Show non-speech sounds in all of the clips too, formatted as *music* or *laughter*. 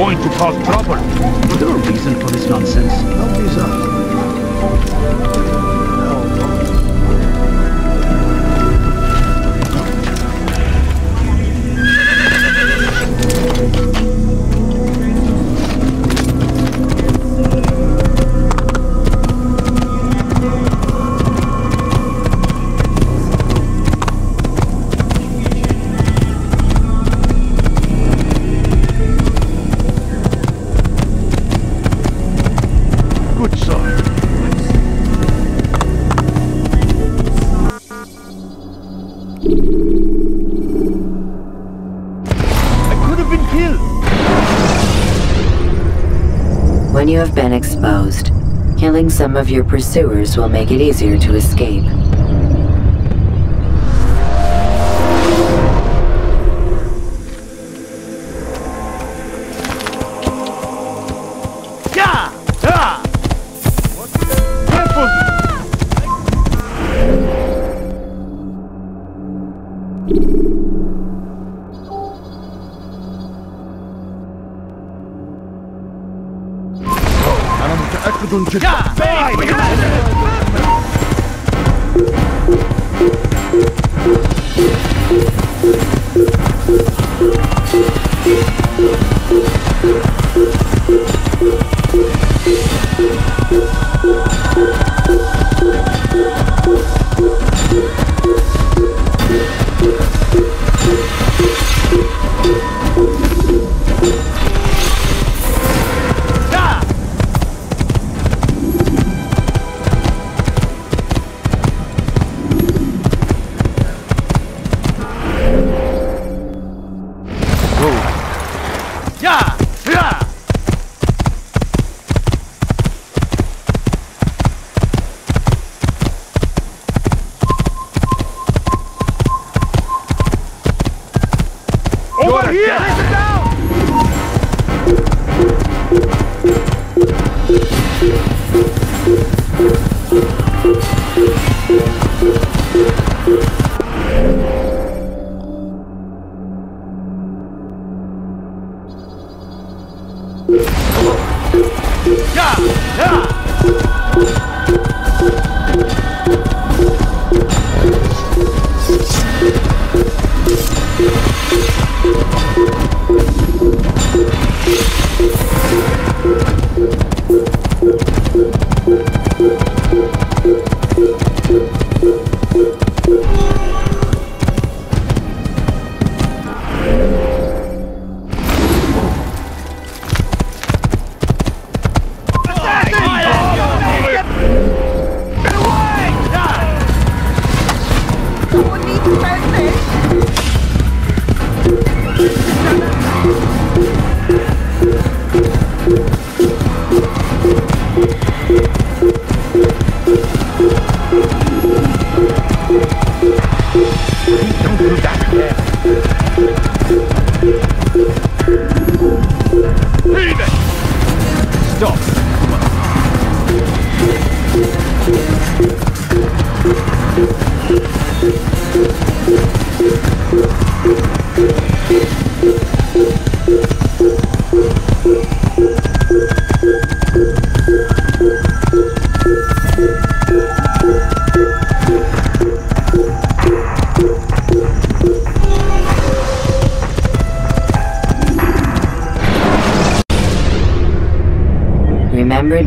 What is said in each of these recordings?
going to cause trouble. Is there a reason for this nonsense? Help me, sir. When you have been exposed, killing some of your pursuers will make it easier to escape.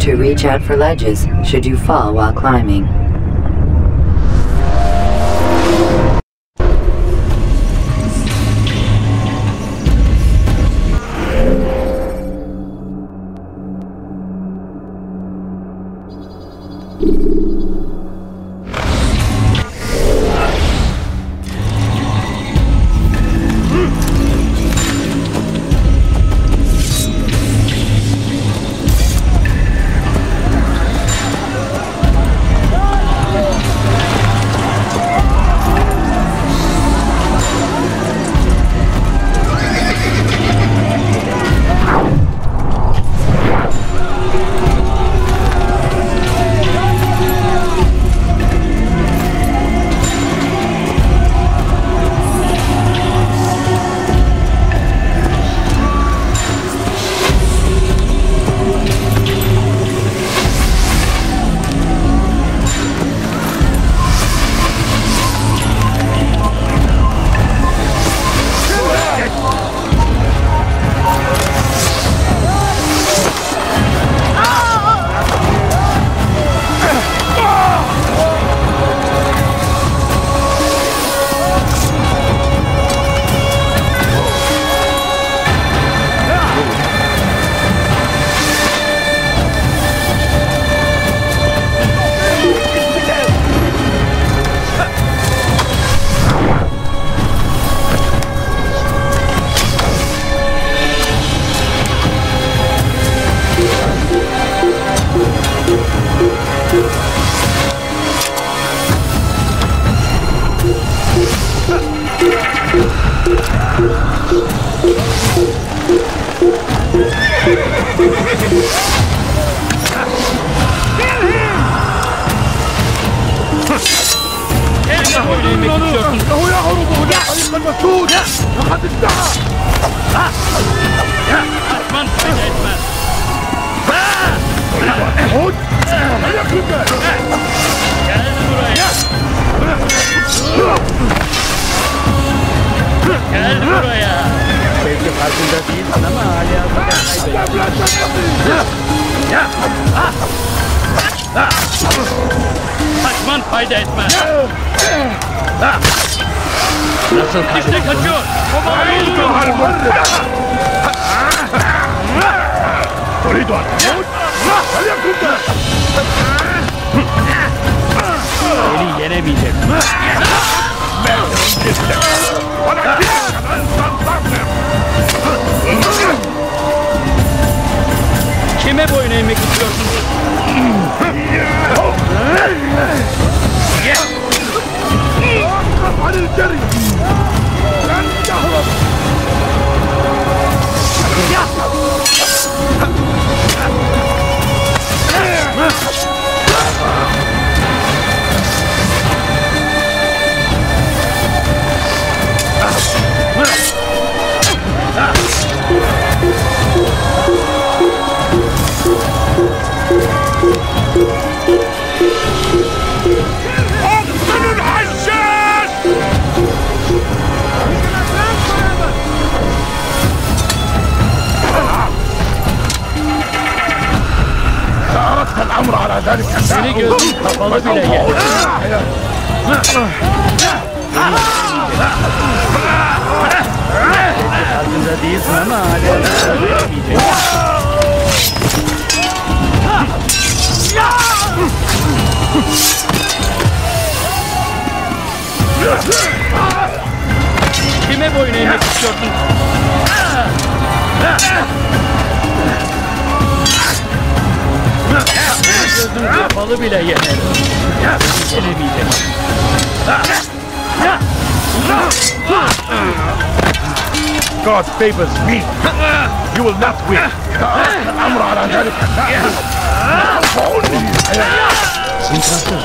To reach out for ledges should you fall while climbing. الطريق المسدود لقد انتهى. اتمنت hala Kaçman fayda etmez. Nasıl İşte kaçıyor. تريد أن تموت؟ هيا كلمة Seni Yeah! Seni gözüm kapalı bile yer. Farkında değilsin ama hala. Kime boyun eğmek istiyorsun? Gözüm kapalı bile yenerim. Seni bilirim. God favors me. You will not win. Amra Ranger. Sintasın.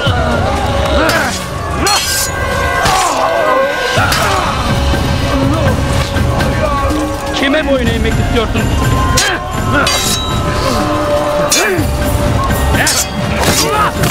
Kime boyun eğmek istiyorsun? Ah!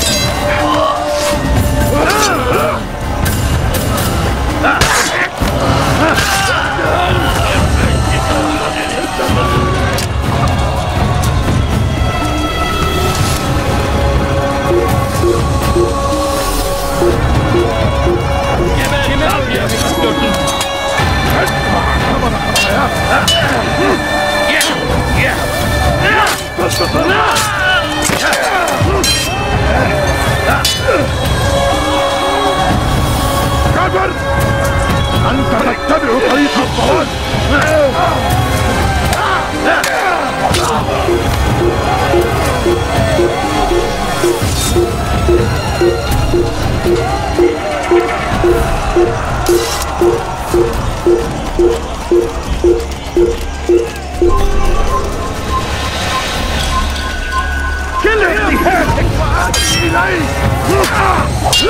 Seni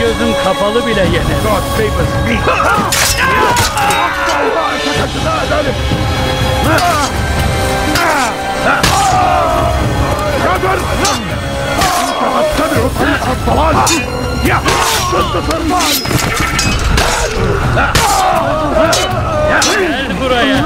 gözüm kapalı bile yener. God favors me. *laughs* Buraya.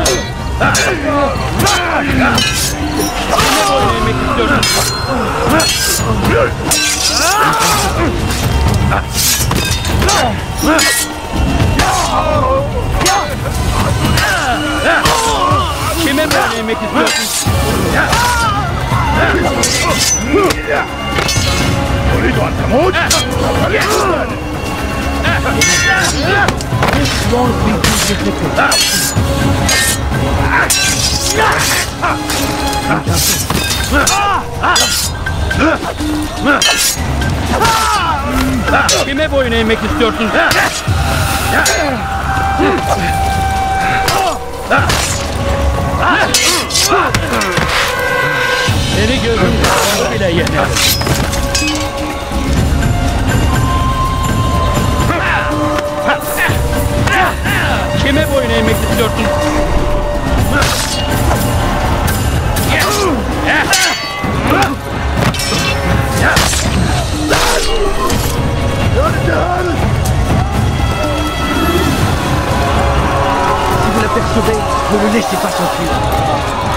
تريد ان تموت Kime boyun eğmek istiyorsun? Seni gözüm kapalı bile yenerim. Kime boyun eğmek istiyorsun? Si vous l'apercevez, ne le laissez pas s'enfuir.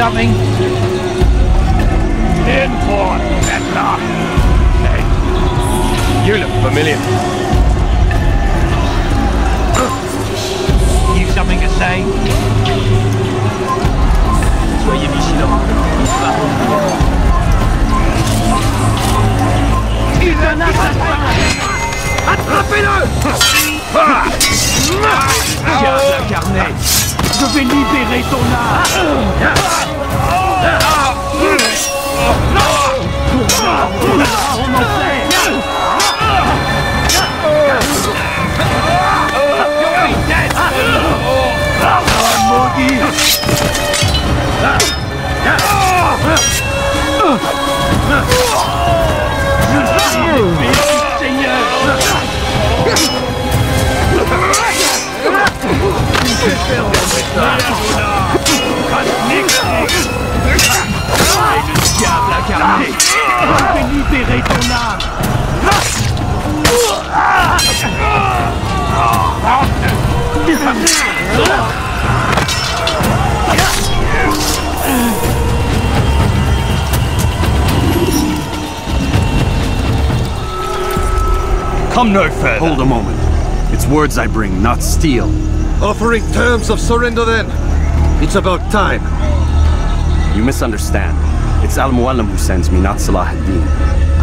Something? In for Vetla. Hey, you look familiar. You something to say? Soyez vigilants. Il se va revenir. Diable incarné Je vais libérer ton âme Come no further. Hold a moment. It's words I bring, not steel. Offering terms of surrender then? It's about time. You misunderstand. It's Al Mualim who sends me, not Salah ad-Din.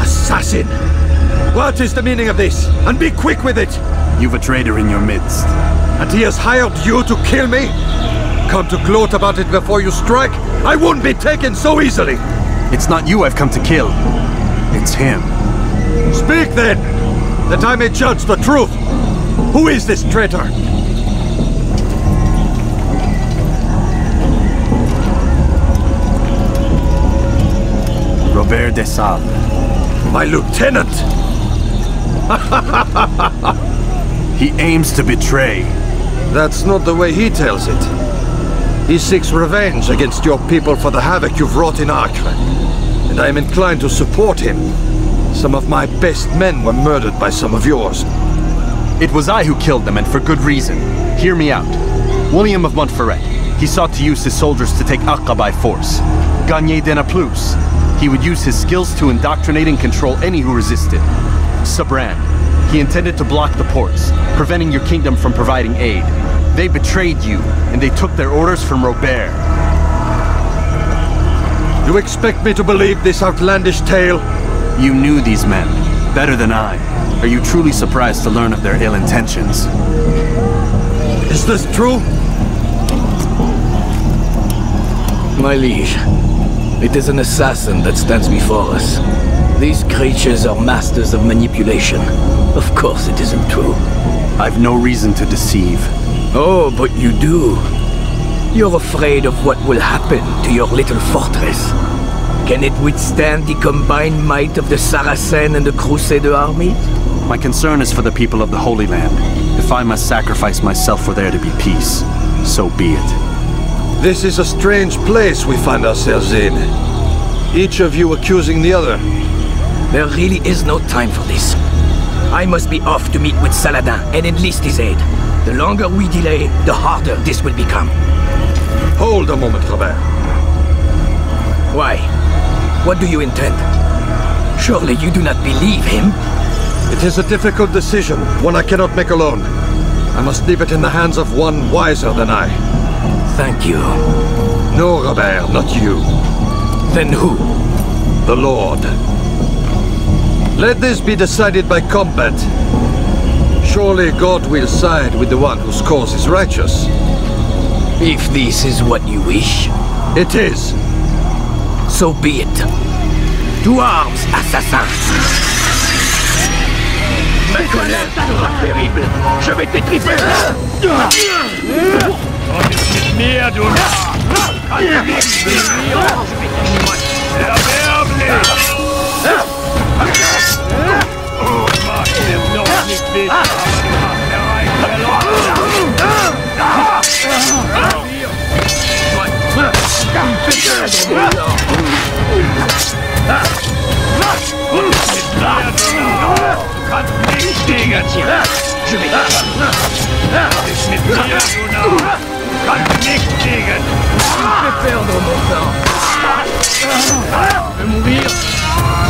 Assassin! What is the meaning of this? And be quick with it! You've a traitor in your midst. And he has hired you to kill me? Come to gloat about it before you strike? I wouldn't be taken so easily! It's not you I've come to kill. It's him. Speak then, that I may judge the truth! Who is this traitor? Robert de Sable. My lieutenant! *laughs* He aims to betray. That's not the way he tells it. He seeks revenge against your people for the havoc you've wrought in Acre. And I am inclined to support him. Some of my best men were murdered by some of yours. It was I who killed them, and for good reason. Hear me out. William of Montferrat. He sought to use his soldiers to take Acre by force. Garnier de Naplouse. He would use his skills to indoctrinate and control any who resisted. Sibrand. He intended to block the ports, preventing your kingdom from providing aid. They betrayed you, and they took their orders from Robert. You expect me to believe this outlandish tale? You knew these men, better than I. Are you truly surprised to learn of their ill intentions? Is this true? My liege, it is an assassin that stands before us. These creatures are masters of manipulation. Of course it isn't true. I've no reason to deceive. Oh, but you do. You're afraid of what will happen to your little fortress. Can it withstand the combined might of the Saracen and the Crusader armies? My concern is for the people of the Holy Land. If I must sacrifice myself for there to be peace, so be it. This is a strange place we find ourselves in. Each of you accusing the other. There really is no time for this. I must be off to meet with Saladin and enlist his aid. The longer we delay, the harder this will become. Hold a moment, Robert. Why? What do you intend? Surely you do not believe him? It is a difficult decision, one I cannot make alone. I must leave it in the hands of one wiser than I. Thank you. No, Robert, not you. Then who? The Lord. Let this be decided by combat. Surely God will side with the one whose cause is righteous. If this is what you wish, It is. So be it. To arms, assassins Ma colère sera terrible. Je vais t'étriper. Oh, mach mir noch Je vais perdre mon temps. Je vais mourir.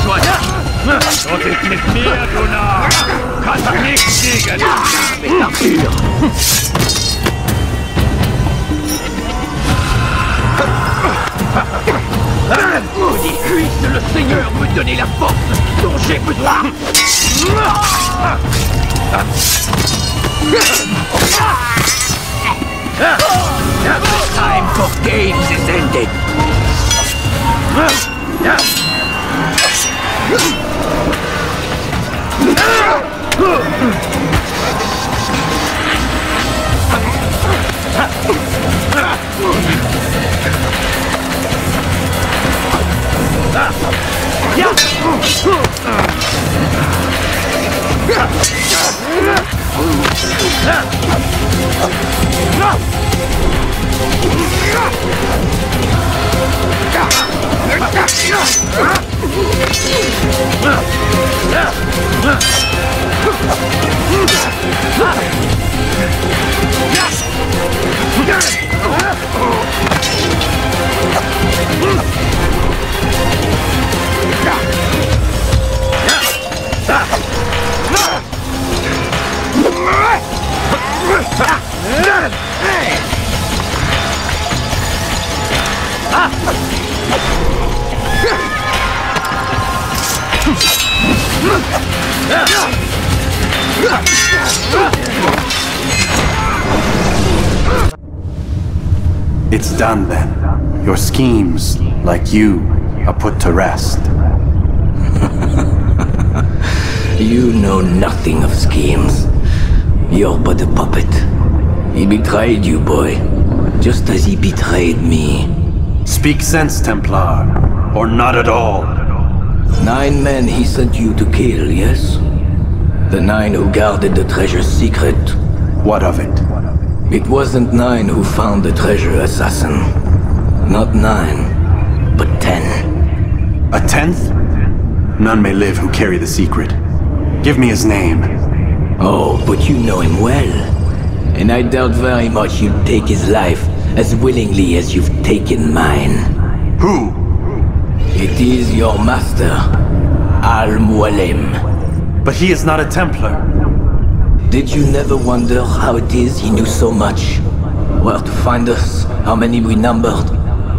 Soit. Puisse le Seigneur me donner la force dont j'ai besoin time for games is ended. Yes! It's done then. Your schemes, like you, are put to rest. *laughs* You know nothing of schemes. You're but a puppet. He betrayed you, boy. Just as he betrayed me. Speak sense, Templar, or not at all. Nine men he sent you to kill, yes? The nine who guarded the treasure's secret. What of it? It wasn't nine who found the treasure, assassin. Not nine, but ten. A tenth? None may live who carry the secret. Give me his name. Oh, but you know him well. And I doubt very much you'd take his life as willingly as you've taken mine. Who? It is your master, Al-Mualim. But he is not a Templar. Did you never wonder how it is he knew so much? Where to find us, how many we numbered,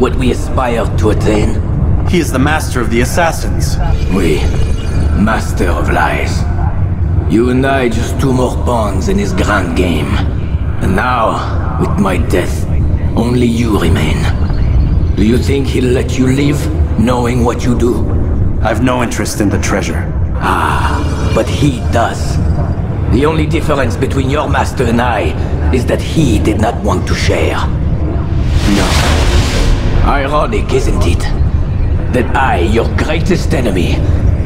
what we aspired to attain? He is the master of the assassins. We, master of lies. You and I just two more pawns in his grand game. And now, with my death, only you remain. Do you think he'll let you live, knowing what you do? I've no interest in the treasure. Ah, but he does. The only difference between your master and I is that he did not want to share. No. Ironic, isn't it? That I, your greatest enemy,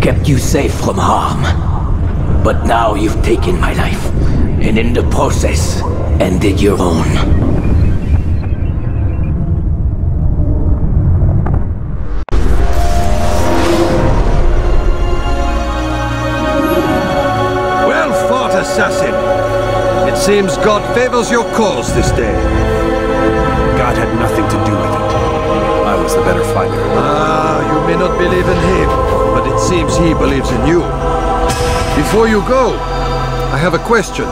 kept you safe from harm. But now you've taken my life, and in the process, ended your own. Well fought, assassin. It seems God favors your cause this day. God had nothing to do with it. I was the the better fighter. Ah, you may not believe in him, but it seems he believes in you. Before you go, I have a question.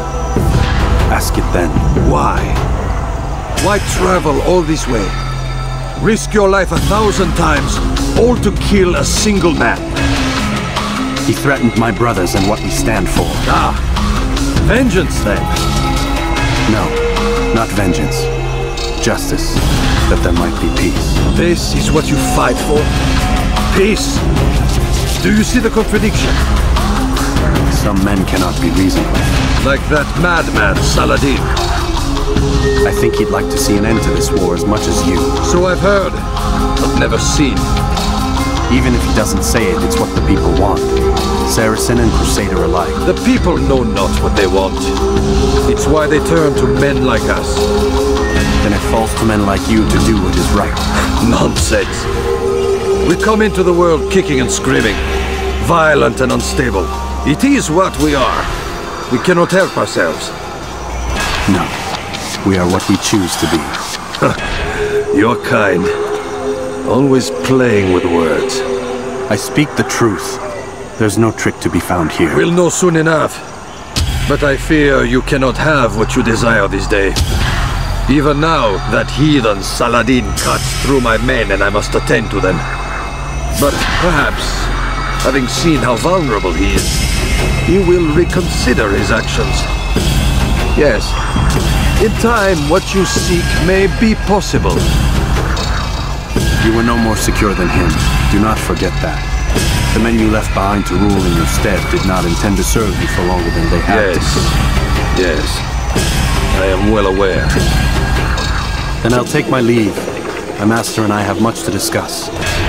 Ask it then. Why? Why travel all this way? Risk your life a thousand times, all to kill a single man. He threatened my brothers and what we stand for. Ah, vengeance then. No, not vengeance. Justice, that there might be peace. This is what you fight for? Peace. Do you see the contradiction? Some men cannot be reasoned with. Like that madman, Saladin. I think he'd like to see an end to this war as much as you. So I've heard, but never seen. Even if he doesn't say it, it's what the people want. Saracen and Crusader alike. The people know not what they want. It's why they turn to men like us. Then it falls to men like you to do what is right. Nonsense. We come into the world kicking and screaming, violent and unstable. It is what we are. We cannot help ourselves. No. We are what we choose to be. *laughs* Your kind. Always playing with words. I speak the truth. There's no trick to be found here. We'll know soon enough. But I fear you cannot have what you desire this day. Even now, that heathen Saladin cuts through my men and I must attend to them. But perhaps, having seen how vulnerable he is, he will reconsider his actions. Yes, in time, what you seek may be possible. You were no more secure than him. Do not forget that. The men you left behind to rule in your stead did not intend to serve you for longer than they had Yes, to. yes. I am well aware. Then I'll take my leave. My master and I have much to discuss.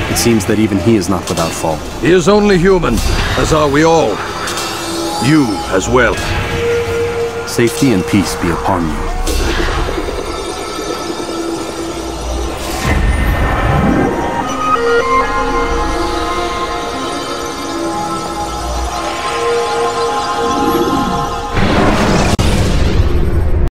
It seems that even he is not without fault. He is only human, as are we all. You as well. Safety and peace be upon you.